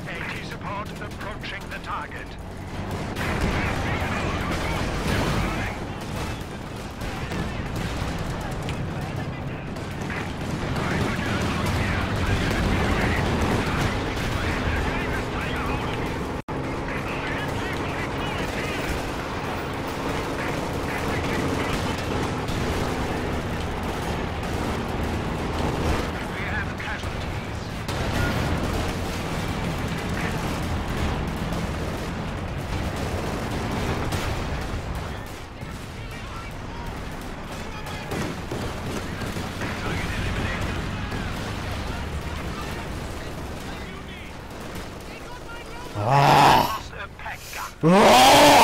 80 support approaching the target. Ah! ah!